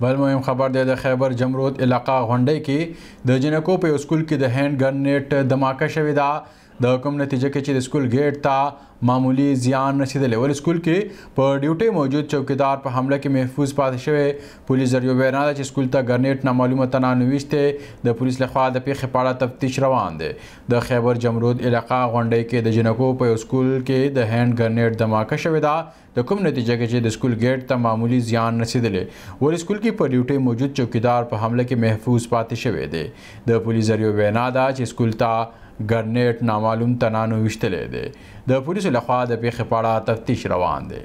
بل مهم خبر دی د خیبر جمرود علاقه غونډۍ کې د جنکو په یو سکول کې د هند ګن نیټ دماکه شوې ده د کوم نتیجه کې چې د سکول ګیټ ته معمولی زیان رسیدلی ول سکول کې په ډیوټي موجود چوکیدار په حمله کې محفوظ پاتې شوی پولیس ذریعو وینا ده چې سکول ته ګرنیټ نامعلومه تنه نویشته د پولیس لخوا د پیښې په اړه تفتیش روان دی د خیبر جمرود علاقه غونډۍ کې د جنکو په یو سکول کې د هند ګرنیټ دماکه شوې ده د کوم نتیجه کې چې د سکول ګیټ ته معمولي زیان رسیدلی ولې سکول کې په ډیوټۍ موجود چوکیدار په حمله کې محفوظ پاتې شوی دی د پولیس ذریعو وینا ده چې سکول ته ګرنیټ نامعلوم تنانو ویشتلی دی د پولیسو لخوا د پیښې په اړه تفتیش روان دی